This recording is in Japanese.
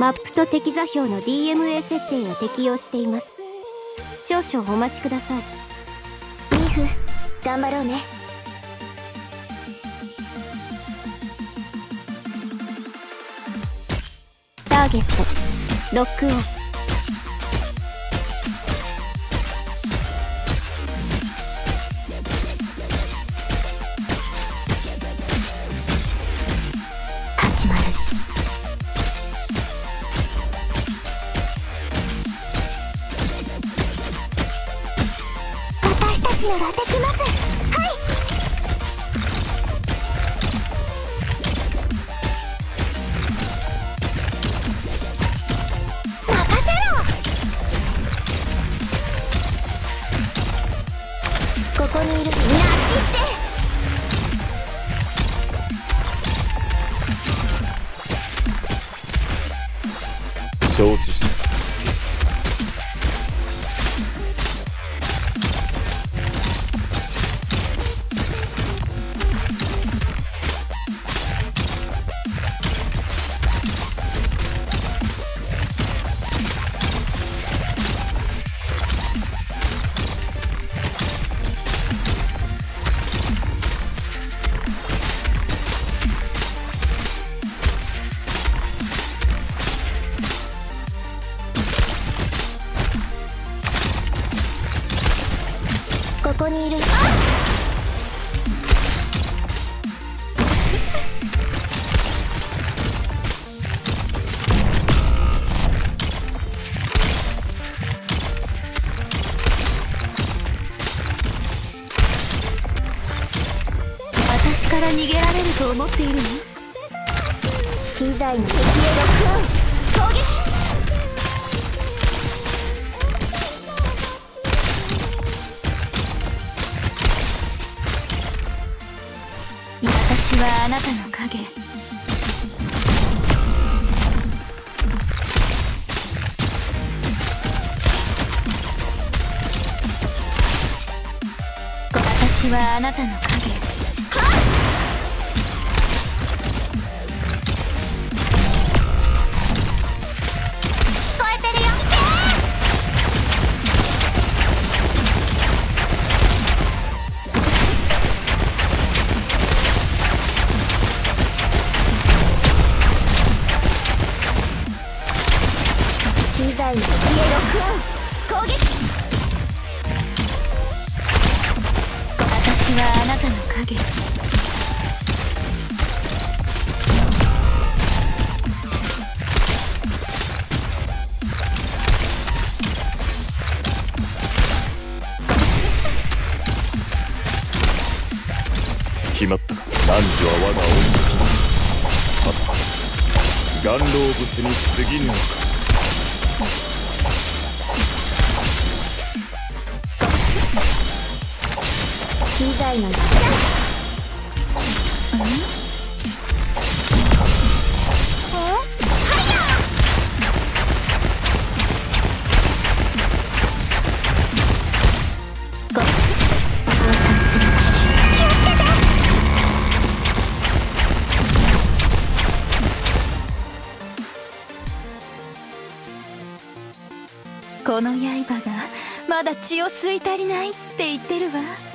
マップと敵座標の DMA 設定を適用しています。少々お待ちください。ミーフ頑張ろうね。ターゲットロックオンならできます。こにいる。私から逃げられると思っているの？機材の敵へロックオンはあなたの影。私はあなたの影。機材の敵へロックオン攻撃。私はあなたの影。決まった。か汝は我が恩人はた。岩老物に過ぎぬのか機材のこの刃がまだ血を吸い足りないって言ってるわ。